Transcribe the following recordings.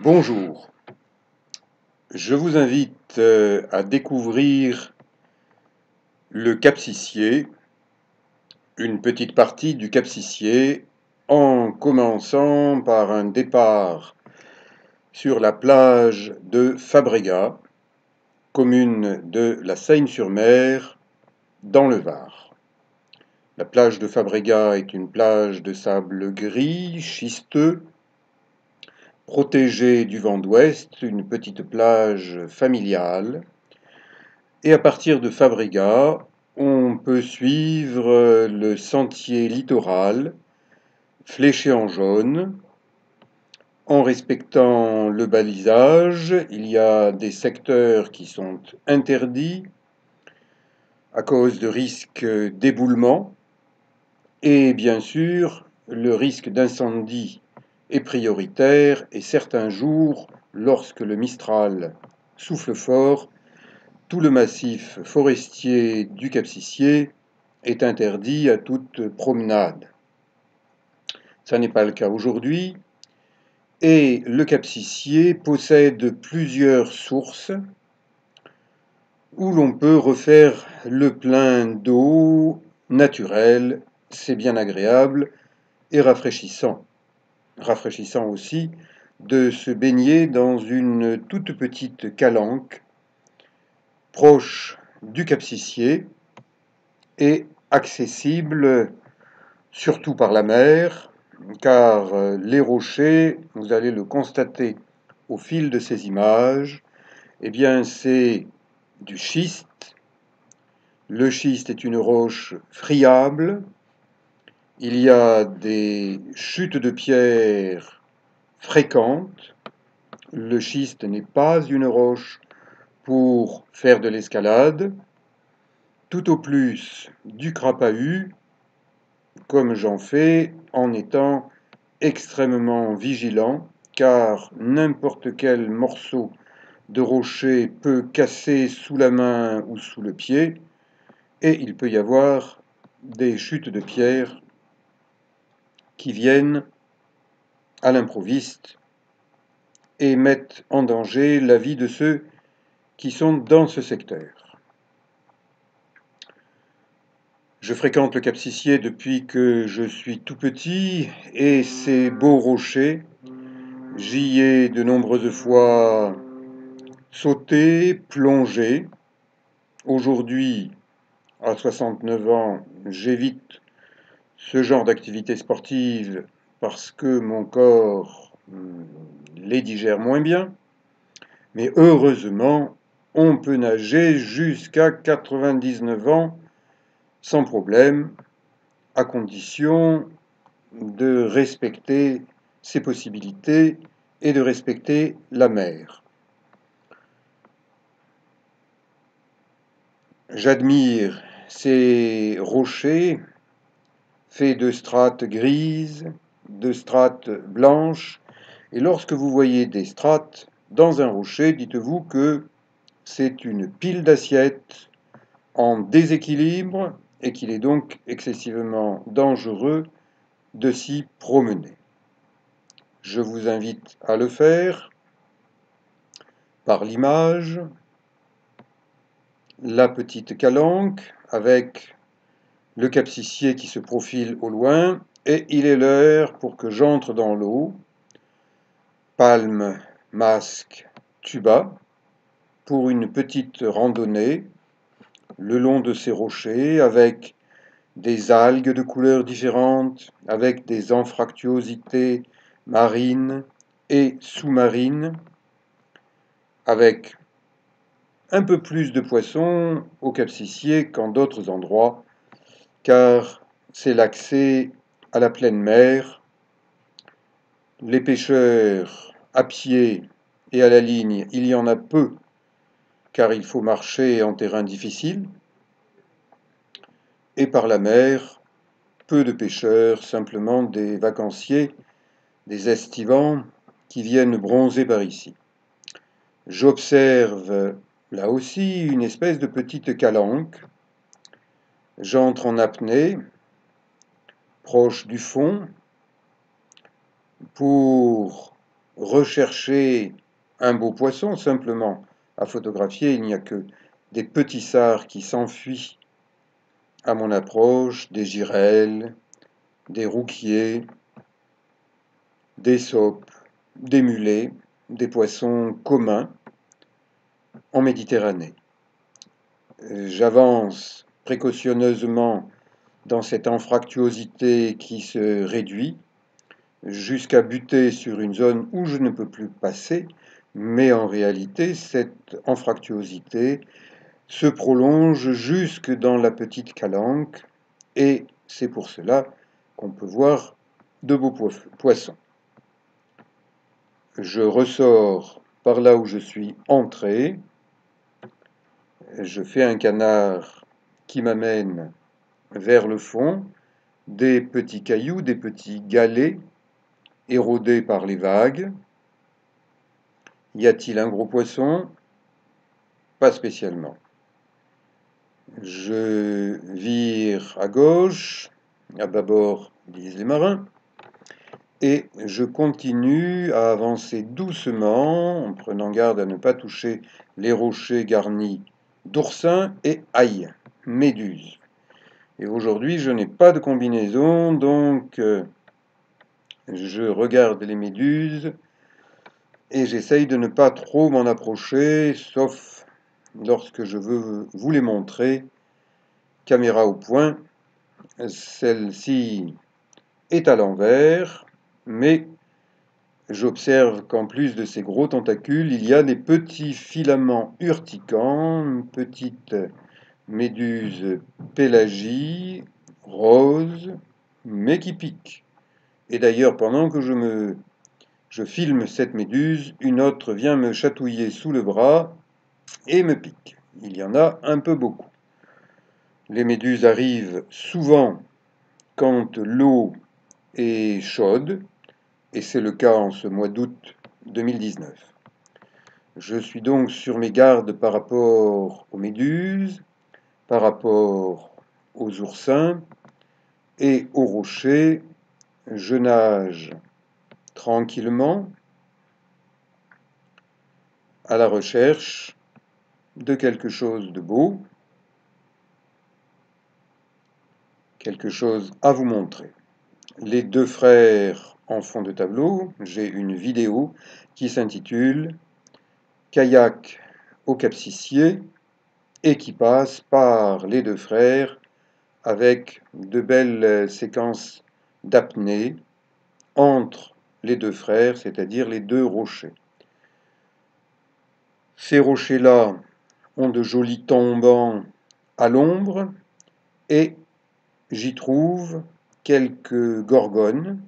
Bonjour, je vous invite euh, à découvrir le capsicier, une petite partie du capsicier, en commençant par un départ sur la plage de Fabregat, commune de la Seine-sur-Mer, dans le Var. La plage de Fabregat est une plage de sable gris, schisteux, protégée du vent d'ouest, une petite plage familiale. Et à partir de Fabregat, on peut suivre le sentier littoral, fléché en jaune, en respectant le balisage. Il y a des secteurs qui sont interdits à cause de risques d'éboulement et bien sûr le risque d'incendie est prioritaire et certains jours, lorsque le Mistral souffle fort, tout le massif forestier du Capsicier est interdit à toute promenade. Ça n'est pas le cas aujourd'hui. Et le Capsicier possède plusieurs sources où l'on peut refaire le plein d'eau naturelle. C'est bien agréable et rafraîchissant rafraîchissant aussi de se baigner dans une toute petite calanque proche du Capsicier et accessible surtout par la mer, car les rochers, vous allez le constater au fil de ces images, eh bien c'est du schiste. Le schiste est une roche friable, il y a des chutes de pierres fréquentes. Le schiste n'est pas une roche pour faire de l'escalade. Tout au plus du crapahut, comme j'en fais en étant extrêmement vigilant, car n'importe quel morceau de rocher peut casser sous la main ou sous le pied, et il peut y avoir des chutes de pierres qui viennent à l'improviste et mettent en danger la vie de ceux qui sont dans ce secteur. Je fréquente le Capsicier depuis que je suis tout petit et ces beaux rochers, j'y ai de nombreuses fois sauté, plongé. Aujourd'hui, à 69 ans, j'évite ce genre d'activité sportive parce que mon corps hmm, les digère moins bien. Mais heureusement, on peut nager jusqu'à 99 ans sans problème, à condition de respecter ses possibilités et de respecter la mer. J'admire ces rochers fait de strates grises, de strates blanches, et lorsque vous voyez des strates dans un rocher, dites-vous que c'est une pile d'assiettes en déséquilibre et qu'il est donc excessivement dangereux de s'y promener. Je vous invite à le faire par l'image, la petite calanque avec le capsicier qui se profile au loin, et il est l'heure pour que j'entre dans l'eau. Palme, masque, tuba, pour une petite randonnée le long de ces rochers avec des algues de couleurs différentes, avec des anfractuosités marines et sous-marines, avec un peu plus de poissons au capsicier qu'en d'autres endroits, car c'est l'accès à la pleine mer. Les pêcheurs à pied et à la ligne, il y en a peu, car il faut marcher en terrain difficile. Et par la mer, peu de pêcheurs, simplement des vacanciers, des estivants qui viennent bronzer par ici. J'observe là aussi une espèce de petite calanque J'entre en apnée, proche du fond, pour rechercher un beau poisson simplement à photographier. Il n'y a que des petits sards qui s'enfuient à mon approche, des girelles, des rouquiers, des sopes, des mulets, des poissons communs en Méditerranée. J'avance précautionneusement dans cette anfractuosité qui se réduit jusqu'à buter sur une zone où je ne peux plus passer, mais en réalité, cette anfractuosité se prolonge jusque dans la petite calanque, et c'est pour cela qu'on peut voir de beaux poissons. Je ressors par là où je suis entré, je fais un canard qui m'amène vers le fond, des petits cailloux, des petits galets érodés par les vagues. Y a-t-il un gros poisson? Pas spécialement. Je vire à gauche, à bâbord, disent les marins, et je continue à avancer doucement, en prenant garde à ne pas toucher les rochers garnis d'oursins et aïe, méduses. Et aujourd'hui, je n'ai pas de combinaison, donc euh, je regarde les méduses et j'essaye de ne pas trop m'en approcher, sauf lorsque je veux vous les montrer. Caméra au point, celle-ci est à l'envers, mais j'observe qu'en plus de ces gros tentacules, il y a des petits filaments urticants, petites méduses pélagie, roses, mais qui piquent. Et d'ailleurs, pendant que je me je filme cette méduse, une autre vient me chatouiller sous le bras et me pique. Il y en a un peu beaucoup. Les méduses arrivent souvent quand l'eau est chaude, et c'est le cas en ce mois d'août 2019. Je suis donc sur mes gardes par rapport aux méduses, par rapport aux oursins et aux rochers. Je nage tranquillement à la recherche de quelque chose de beau, quelque chose à vous montrer. Les deux frères en fond de tableau, j'ai une vidéo qui s'intitule Kayak au Capsicier et qui passe par les deux frères avec de belles séquences d'apnée entre les deux frères, c'est-à-dire les deux rochers. Ces rochers-là ont de jolis tombants à l'ombre et j'y trouve quelques gorgones.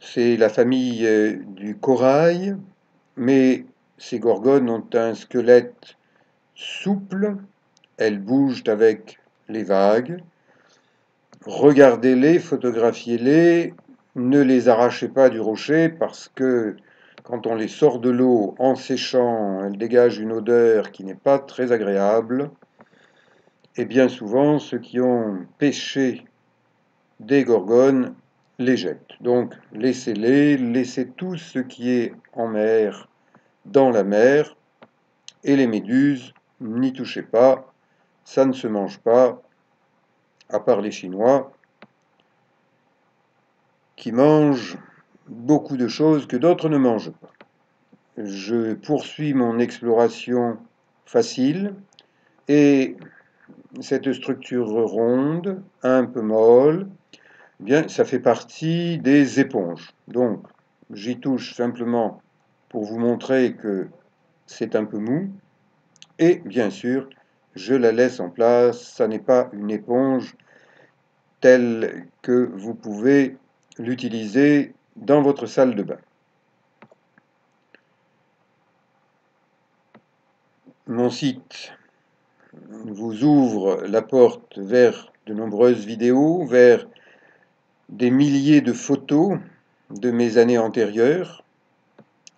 C'est la famille euh, du corail, mais ces gorgones ont un squelette souple, elles bougent avec les vagues. Regardez-les, photographiez-les, ne les arrachez pas du rocher parce que quand on les sort de l'eau en séchant, elles dégagent une odeur qui n'est pas très agréable. Et bien souvent, ceux qui ont pêché des gorgones les jettent. Donc laissez-les, laissez tout ce qui est en mer dans la mer. Et les méduses, n'y touchez pas, ça ne se mange pas, à part les Chinois, qui mangent beaucoup de choses que d'autres ne mangent pas. Je poursuis mon exploration facile et cette structure ronde, un peu molle, bien, ça fait partie des éponges. Donc, j'y touche simplement pour vous montrer que c'est un peu mou. Et bien sûr, je la laisse en place. Ça n'est pas une éponge telle que vous pouvez l'utiliser dans votre salle de bain. Mon site vous ouvre la porte vers de nombreuses vidéos, vers des milliers de photos de mes années antérieures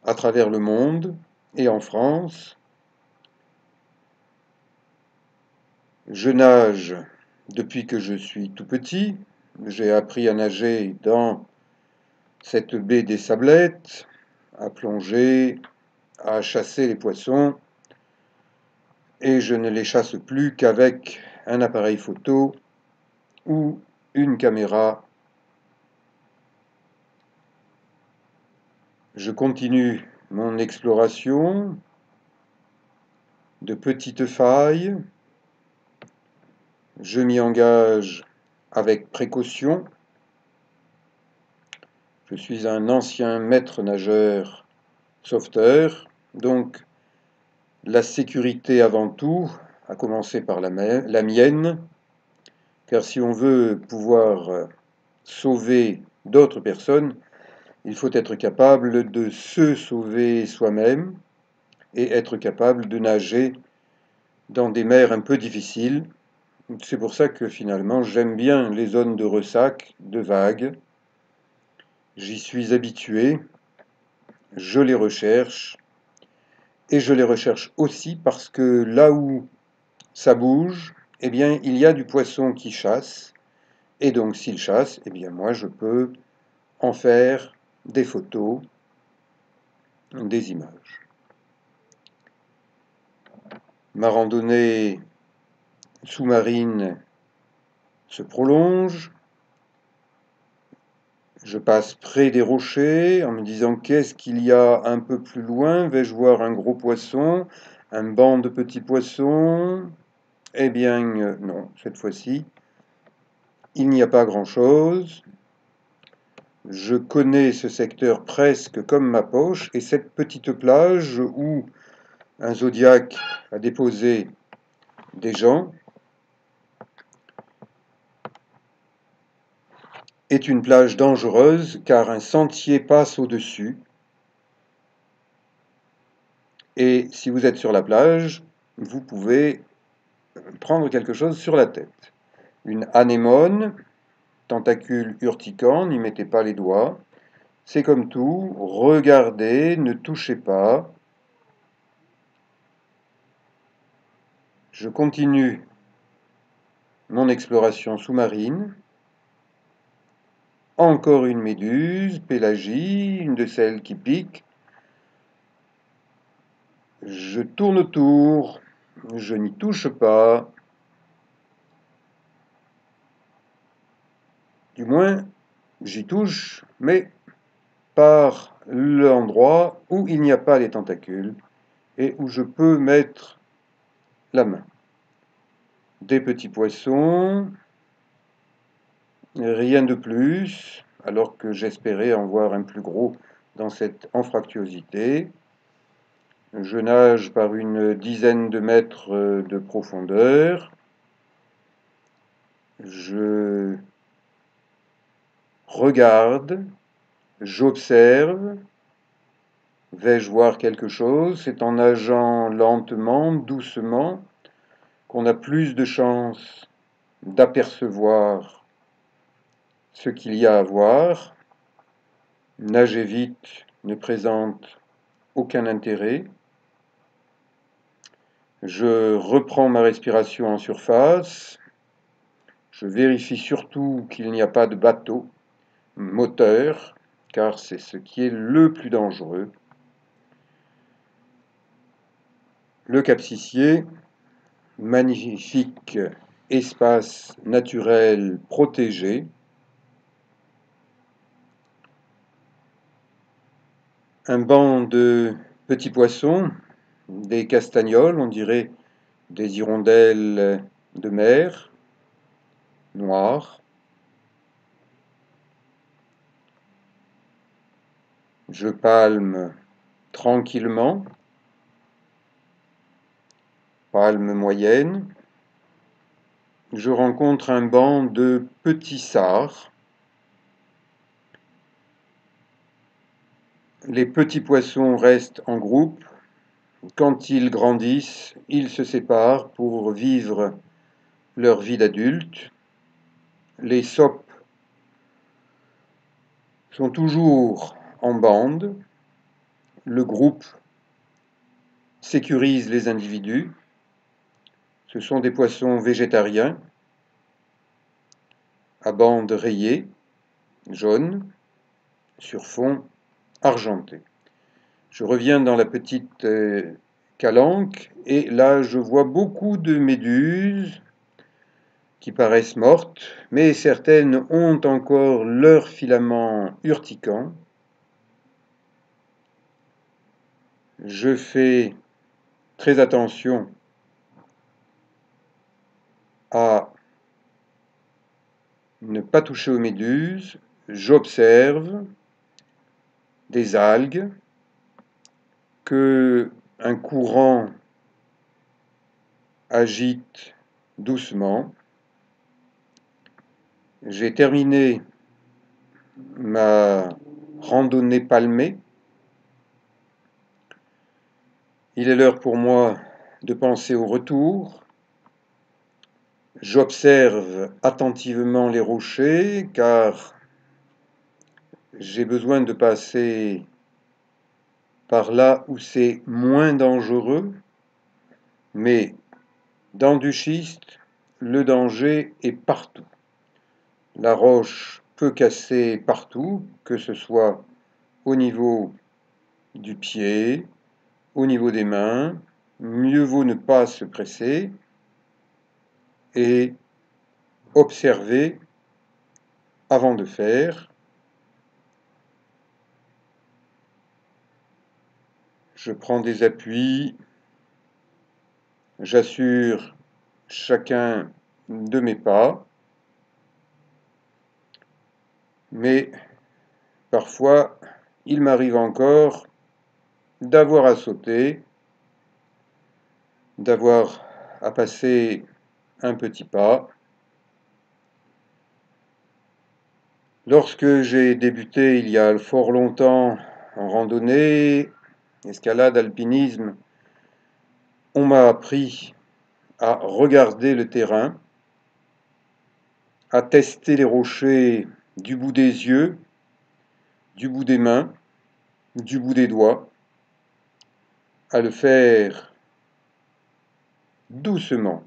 à travers le monde et en France. Je nage depuis que je suis tout petit. J'ai appris à nager dans cette baie des Sablettes à plonger, à chasser les poissons, et je ne les chasse plus qu'avec un appareil photo ou une caméra. Je continue mon exploration de petites failles. Je m'y engage avec précaution. Je suis un ancien maître nageur sauveteur, donc la sécurité avant tout, à commencer par la, la mienne, car si on veut pouvoir euh, sauver d'autres personnes, il faut être capable de se sauver soi-même et être capable de nager dans des mers un peu difficiles. C'est pour ça que finalement j'aime bien les zones de ressac, de vagues. J'y suis habitué, je les recherche, et je les recherche aussi parce que là où ça bouge, eh bien, il y a du poisson qui chasse. Et donc, s'il chasse, eh bien, moi, je peux en faire des photos, des images. Ma randonnée sous-marine se prolonge. Je passe près des rochers en me disant qu'est-ce qu'il y a un peu plus loin? Vais-je voir un gros poisson? Un banc de petits poissons? Eh bien non, cette fois-ci, il n'y a pas grand-chose. Je connais ce secteur presque comme ma poche et cette petite plage où un zodiaque a déposé des gens est une plage dangereuse car un sentier passe au-dessus. Et si vous êtes sur la plage, vous pouvez prendre quelque chose sur la tête. Une anémone, tentacule urticant, n'y mettez pas les doigts. C'est comme tout, regardez, ne touchez pas. Je continue mon exploration sous-marine. Encore une méduse, pélagie, une de celles qui piquent. Je tourne autour, je n'y touche pas. Du moins, j'y touche, mais par l'endroit où il n'y a pas les tentacules et où je peux mettre la main. Des petits poissons, Rien de plus, alors que j'espérais en voir un plus gros dans cette anfractuosité. Je nage par une dizaine de mètres de profondeur. Je regarde, j'observe. Vais-je voir quelque chose? C'est en nageant lentement, doucement, qu'on a plus de chances d'apercevoir ce qu'il y a à voir. Nager vite ne présente aucun intérêt. Je reprends ma respiration en surface. Je vérifie surtout qu'il n'y a pas de bateau moteur, car c'est ce qui est le plus dangereux. Le Cap magnifique espace naturel protégé, un banc de petits poissons, des castagnols, on dirait des hirondelles de mer, noires. Je palme tranquillement, palme moyenne. Je rencontre un banc de petits sards, les petits poissons restent en groupe. Quand ils grandissent, ils se séparent pour vivre leur vie d'adulte. Les sopes sont toujours en bande. Le groupe sécurise les individus. Ce sont des poissons végétariens à bande rayée, jaune, sur fond argenté. Je reviens dans la petite euh, calanque et là je vois beaucoup de méduses qui paraissent mortes, mais certaines ont encore leurs filaments urticants. Je fais très attention à ne pas toucher aux méduses. J'observe des algues que un courant agite doucement. J'ai terminé ma randonnée palmée. Il est l'heure pour moi de penser au retour. J'observe attentivement les rochers car j'ai besoin de passer par là où c'est moins dangereux, mais dans du schiste, le danger est partout. La roche peut casser partout, que ce soit au niveau du pied, au niveau des mains. Mieux vaut ne pas se presser et observer avant de faire. Je prends des appuis, j'assure chacun de mes pas, mais parfois il m'arrive encore d'avoir à sauter, d'avoir à passer un petit pas. Lorsque j'ai débuté il y a fort longtemps en randonnée, escalade, alpinisme, on m'a appris à regarder le terrain, à tester les rochers du bout des yeux, du bout des mains, du bout des doigts, à le faire doucement,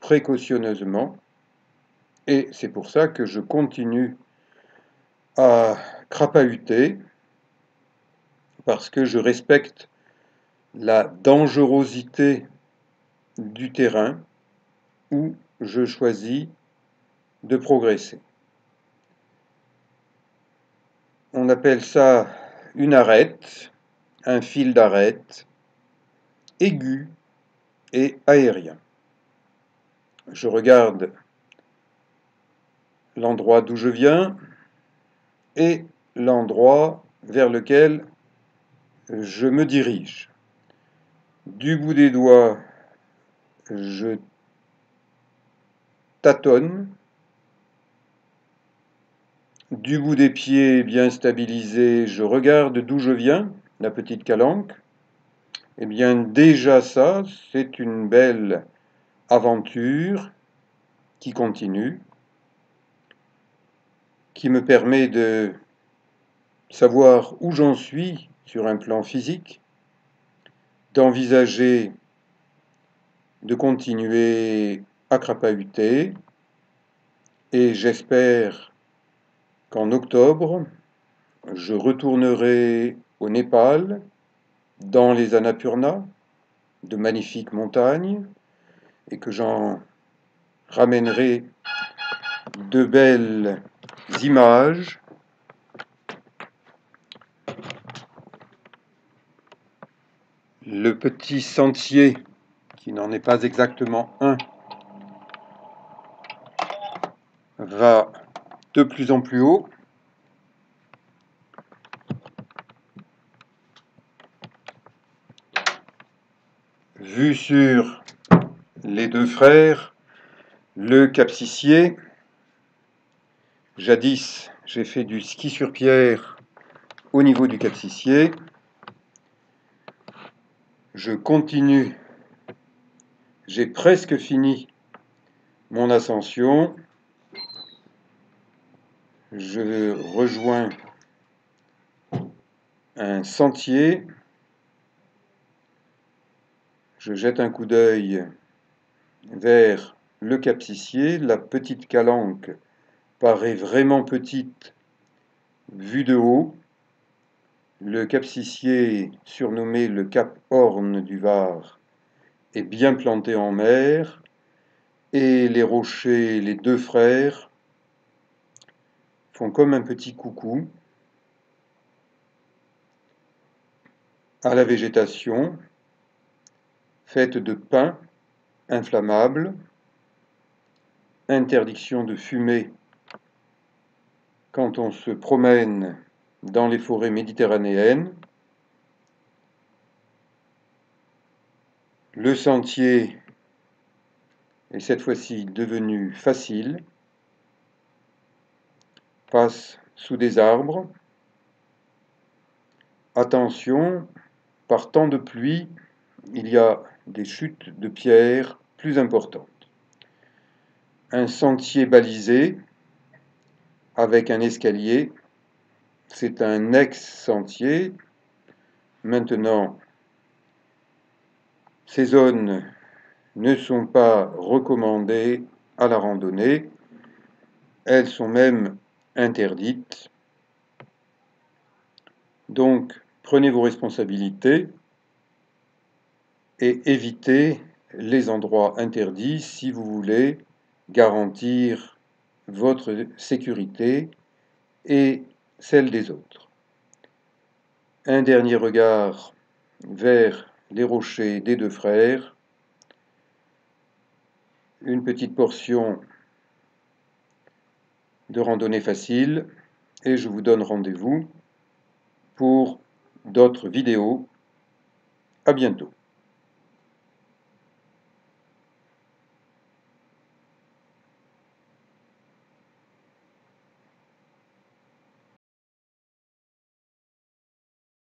précautionneusement, et c'est pour ça que je continue à crapahuter, parce que je respecte la dangerosité du terrain où je choisis de progresser. On appelle ça une arête, un fil d'arête, aigu et aérien. Je regarde l'endroit d'où je viens et l'endroit vers lequel je me dirige. Du bout des doigts, je tâtonne. Du bout des pieds bien stabilisé, je regarde d'où je viens, la petite calanque. Eh bien déjà ça, c'est une belle aventure qui continue, qui me permet de savoir où j'en suis sur un plan physique, d'envisager de continuer à crapahuter. Et j'espère qu'en octobre, je retournerai au Népal, dans les Annapurna, de magnifiques montagnes, et que j'en ramènerai de belles images le petit sentier, qui n'en est pas exactement un, va de plus en plus haut. Vu sur les deux frères, le Capsicier, jadis j'ai fait du ski sur pierre au niveau du Capsicier, je continue. J'ai presque fini mon ascension. Je rejoins un sentier. Je jette un coup d'œil vers le capsicier. La petite calanque paraît vraiment petite vue de haut. Le cap Sissier, surnommé le cap Horn du Var, est bien planté en mer, et les rochers, les deux frères, font comme un petit coucou à la végétation faite de pins inflammables, interdiction de fumer quand on se promène dans les forêts méditerranéennes, le sentier est cette fois-ci devenu facile, passe sous des arbres. Attention, par temps de pluie, il y a des chutes de pierres plus importantes. Un sentier balisé avec un escalier. C'est un ex-sentier. Maintenant, ces zones ne sont pas recommandées à la randonnée. Elles sont même interdites. Donc, prenez vos responsabilités et évitez les endroits interdits si vous voulez garantir votre sécurité et celle des autres. Un dernier regard vers les rochers des deux frères, une petite portion de randonnée facile et je vous donne rendez-vous pour d'autres vidéos. À bientôt.